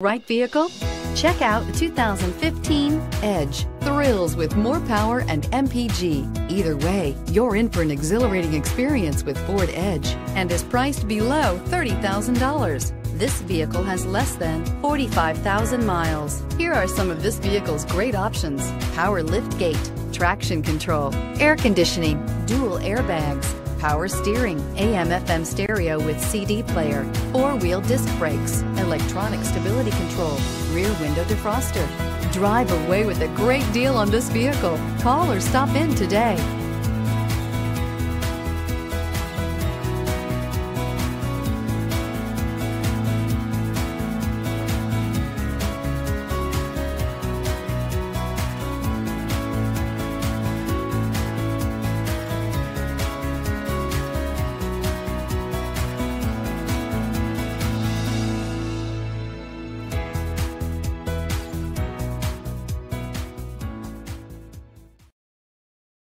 Right vehicle? Check out the 2015 Edge. Thrills with more power and MPG. Either way, you're in for an exhilarating experience with Ford Edge and is priced below $30,000. This vehicle has less than 45,000 miles. Here are some of this vehicle's great options. Power lift gate, traction control, air conditioning, dual airbags, power steering, AM FM stereo with CD player, four-wheel disc brakes, electronic stability control, rear window defroster. Drive away with a great deal on this vehicle. Call or stop in today.